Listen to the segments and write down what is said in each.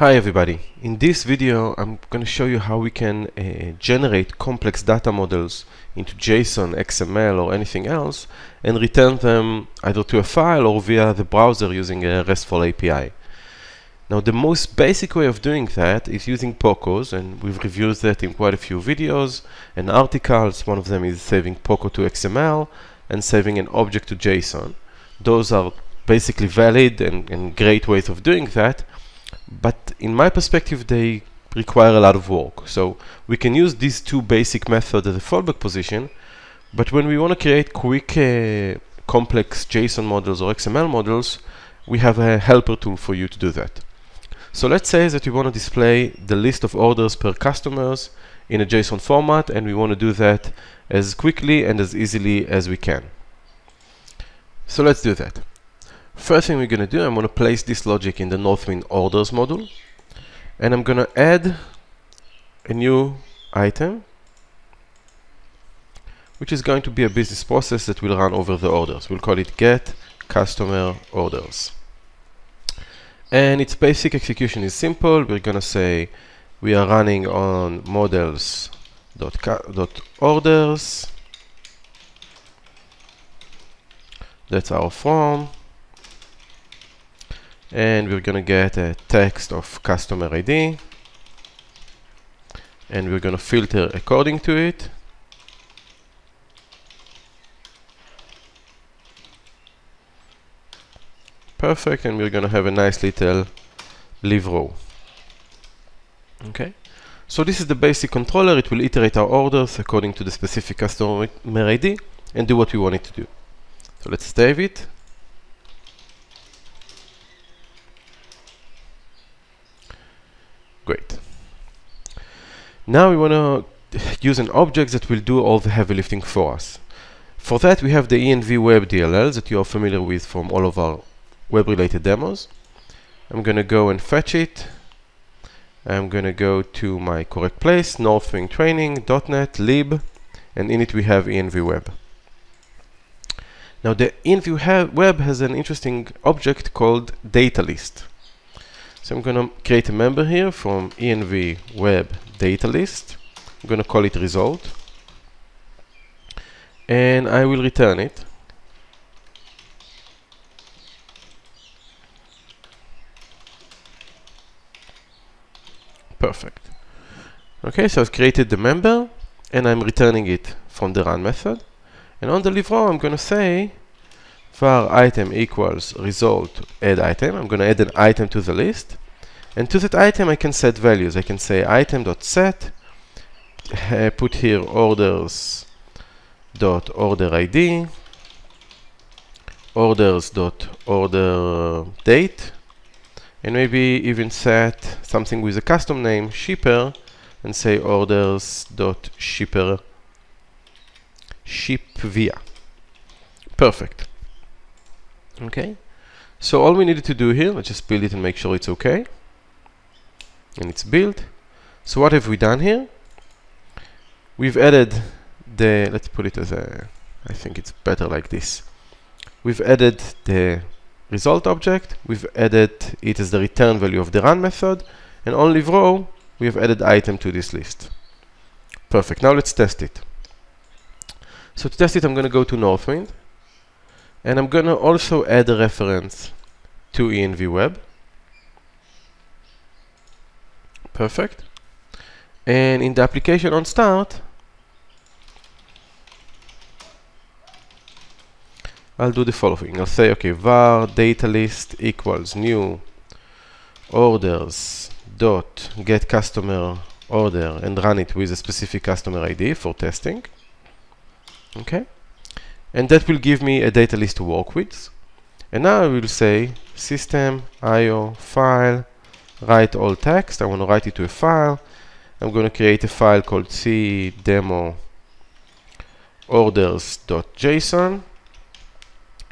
Hi everybody. In this video I'm going to show you how we can uh, generate complex data models into JSON, XML or anything else and return them either to a file or via the browser using a RESTful API. Now the most basic way of doing that is using POCOs and we've reviewed that in quite a few videos and articles. One of them is saving POCO to XML and saving an object to JSON. Those are basically valid and, and great ways of doing that but in my perspective they require a lot of work. So we can use these two basic methods as a fallback position, but when we want to create quick uh, complex JSON models or XML models, we have a helper tool for you to do that. So let's say that we want to display the list of orders per customers in a JSON format and we want to do that as quickly and as easily as we can. So let's do that. First thing we're going to do, I'm going to place this logic in the Northwind orders module. And I'm going to add a new item, which is going to be a business process that will run over the orders. We'll call it get customer orders. And its basic execution is simple. We're going to say we are running on models dot orders. That's our form and we're gonna get a text of customer ID and we're gonna filter according to it. Perfect and we're gonna have a nice little live row okay? So this is the basic controller. It will iterate our orders according to the specific customer ID and do what we want it to do. So let's save it Great. Now we want to use an object that will do all the heavy lifting for us. For that we have the ENV Web DLL that you are familiar with from all of our web-related demos. I'm going to go and fetch it. I'm going to go to my correct place, Northwind Training, .NET, lib, and in it we have ENV Web. Now the ENV Web has an interesting object called data list. So I'm going to create a member here from env web data list. I'm going to call it result. And I will return it. Perfect. Okay, so I've created the member and I'm returning it from the run method. And on the live row, I'm going to say var item equals result add item. I'm going to add an item to the list. And to that item, I can set values. I can say item.set, uh, put here orders dot order ID, orders dot order date, and maybe even set something with a custom name, shipper, and say orders dot shipper ship via. Perfect. Okay. So all we needed to do here, let's just build it and make sure it's okay and it's built. So what have we done here? We've added the, let's put it as a, I think it's better like this. We've added the result object, we've added it as the return value of the run method, and on live row, we have added item to this list. Perfect, now let's test it. So to test it, I'm going to go to Northwind, and I'm going to also add a reference to ENV Web. Perfect. And in the application on start, I'll do the following. I'll say, okay, var data list equals new orders dot get customer order and run it with a specific customer ID for testing. Okay. And that will give me a data list to work with. And now I will say system IO file write all text. I want to write it to a file. I'm going to create a file called cdemo orders.json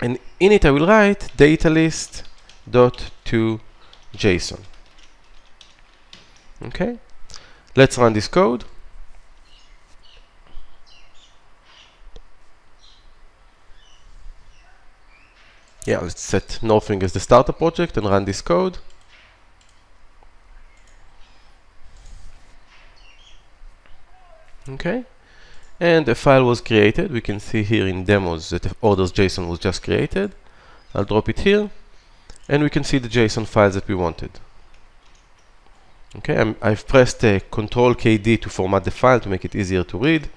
and in it I will write data list dot to JSON. Okay, let's run this code. Yeah, let's set Northwind as the starter project and run this code. Okay, and a file was created. We can see here in demos that the orders JSON was just created. I'll drop it here, and we can see the JSON files that we wanted. Okay, i have pressed uh, Control KD to format the file to make it easier to read.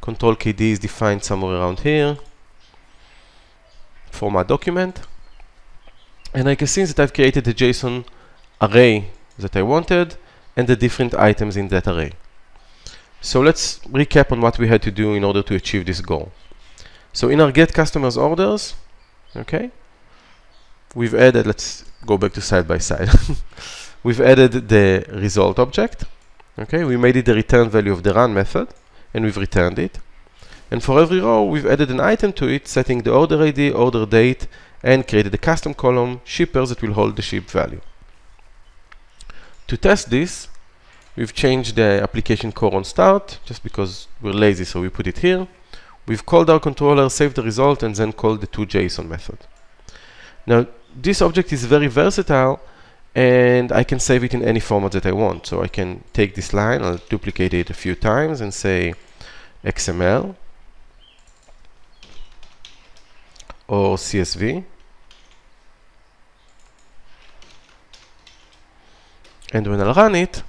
Control KD is defined somewhere around here. Format document. And I can see that I've created the JSON array that I wanted and the different items in that array. So let's recap on what we had to do in order to achieve this goal. So in our get customers orders, okay, we've added, let's go back to side by side. we've added the result object. Okay, we made it the return value of the run method and we've returned it. And for every row, we've added an item to it, setting the order ID, order date, and created a custom column, shippers that will hold the ship value. To test this, we've changed the application core on start, just because we're lazy, so we put it here. We've called our controller, saved the result, and then called the toJSON method. Now, this object is very versatile, and I can save it in any format that I want. So I can take this line, I'll duplicate it a few times and say XML or CSV. And when I run it,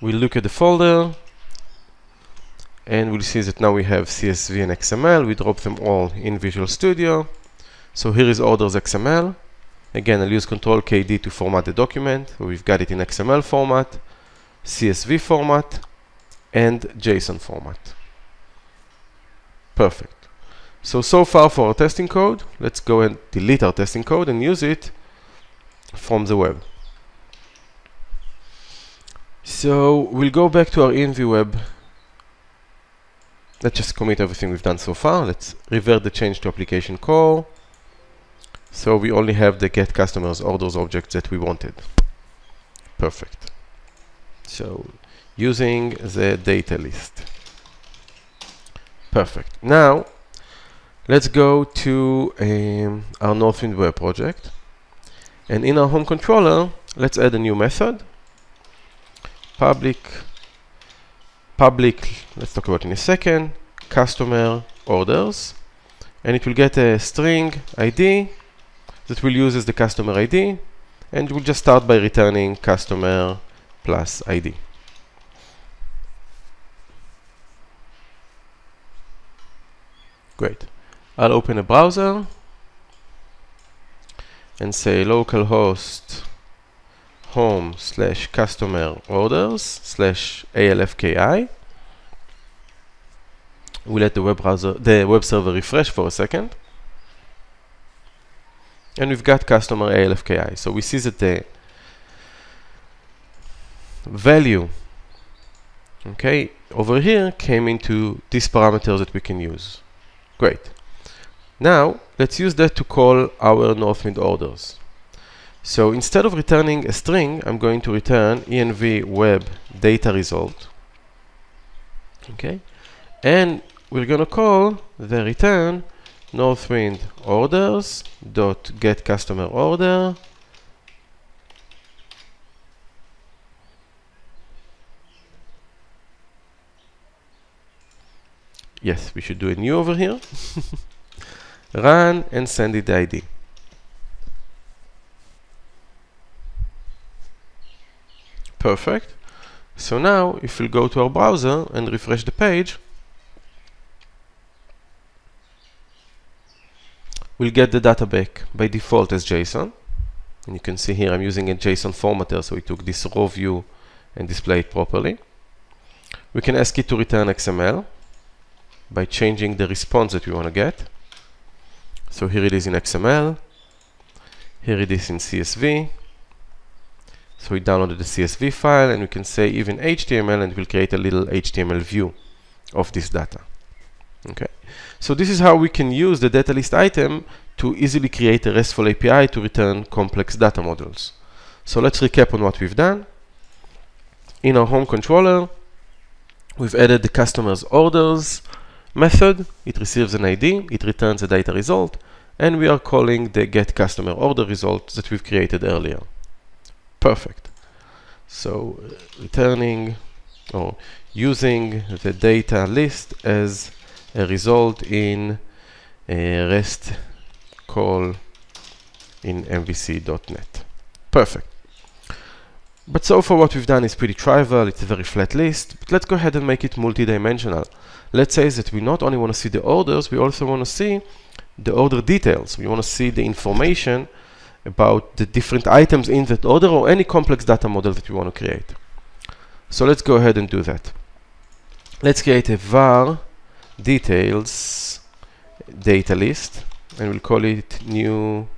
we look at the folder and we'll see that now we have CSV and XML. We drop them all in Visual Studio. So here is orders XML. Again, I'll use Control KD to format the document. We've got it in XML format, CSV format, and JSON format. Perfect. So, so far for our testing code, let's go and delete our testing code and use it from the web. So we'll go back to our env web. Let's just commit everything we've done so far. Let's revert the change to application core. So we only have the get customers orders objects that we wanted. Perfect. So using the data list. Perfect. Now let's go to um, our Northwind web project. And in our home controller, let's add a new method. Public, public, let's talk about in a second, customer orders. And it will get a string ID that we'll use as the customer ID and we'll just start by returning customer plus ID. Great. I'll open a browser and say localhost home slash customer orders slash alfki. We let the web browser, the web server refresh for a second and we've got customer ALFKI. So we see that the value okay over here came into these parameters that we can use great now let's use that to call our Northwind orders so instead of returning a string I'm going to return env web data result. Okay? And we're gonna call the return Northwind orders dot get customer order. Yes we should do a new over here. Run and send it the ID perfect so now if we go to our browser and refresh the page we'll get the data back by default as JSON. And you can see here I'm using a JSON formatter, so we took this raw view and display it properly. We can ask it to return XML by changing the response that we want to get. So here it is in XML. Here it is in CSV. So we downloaded the CSV file and we can say even HTML and we'll create a little HTML view of this data. Okay. So this is how we can use the data list item to easily create a RESTful API to return complex data models. So let's recap on what we've done. In our home controller, we've added the customer's orders method. It receives an ID, it returns a data result, and we are calling the get customer order result that we've created earlier. Perfect. So uh, returning or using the data list as a result in a REST call in MVC.NET. Perfect. But so far what we've done is pretty trivial, it's a very flat list, but let's go ahead and make it multidimensional. Let's say that we not only want to see the orders, we also want to see the order details. We want to see the information about the different items in that order or any complex data model that we want to create. So let's go ahead and do that. Let's create a var details data list and we'll call it new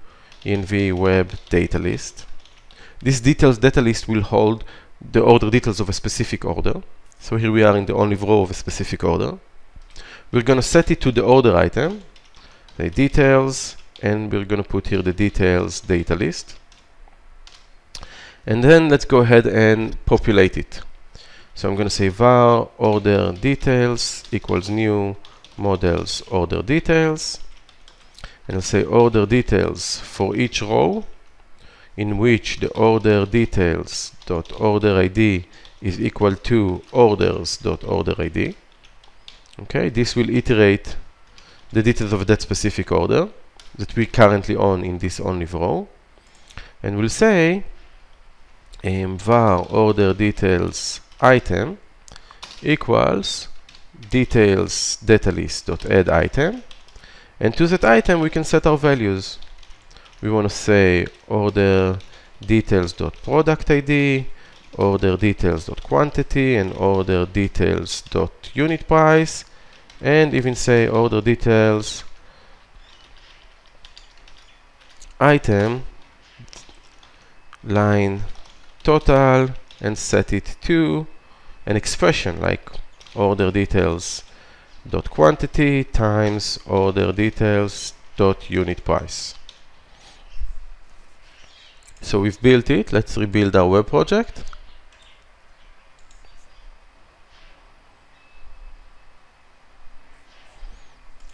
env web data list. This details data list will hold the order details of a specific order. So here we are in the only row of a specific order. We're going to set it to the order item, the details, and we're going to put here the details data list. And then let's go ahead and populate it. So I'm going to say var order details equals new models order details. And I'll say order details for each row in which the order details dot order ID is equal to orders dot order ID. Okay, this will iterate the details of that specific order that we currently own in this only row. And we'll say um, var order details item equals details data list dot add item. And to that item we can set our values. We want to say order details dot product id order details dot quantity and order details dot unit price. And even say order details item line total and set it to an expression like order details dot quantity times order details dot unit price. So we've built it. Let's rebuild our web project.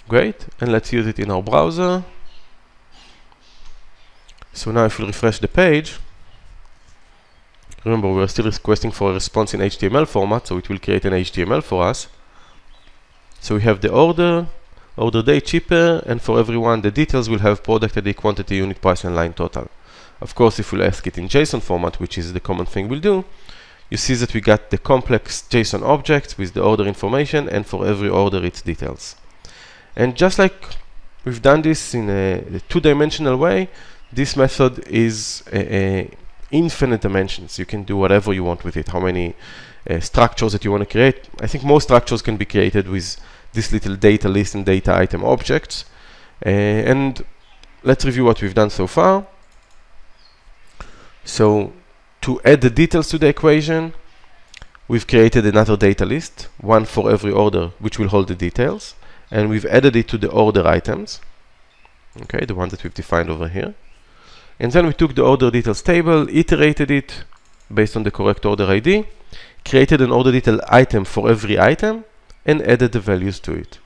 Great, and let's use it in our browser. So now if we refresh the page, Remember, we're still requesting for a response in HTML format, so it will create an HTML for us. So we have the order, order date shipper, and for everyone the details will have product ID, quantity, unit price, and line total. Of course, if we'll ask it in JSON format, which is the common thing we'll do, you see that we got the complex JSON object with the order information, and for every order its details. And just like we've done this in a, a two-dimensional way, this method is infinite dimensions. You can do whatever you want with it. How many uh, structures that you want to create. I think most structures can be created with this little data list and data item objects. Uh, and let's review what we've done so far. So to add the details to the equation, we've created another data list, one for every order, which will hold the details. And we've added it to the order items. Okay, the one that we've defined over here. And then we took the order details table, iterated it based on the correct order ID, created an order detail item for every item, and added the values to it.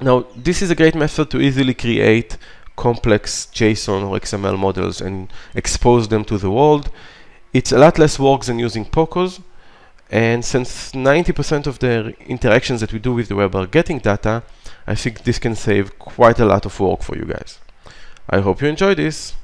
Now, this is a great method to easily create complex JSON or XML models and expose them to the world. It's a lot less work than using POCOs, and since 90% of the interactions that we do with the web are getting data, I think this can save quite a lot of work for you guys. I hope you enjoy this.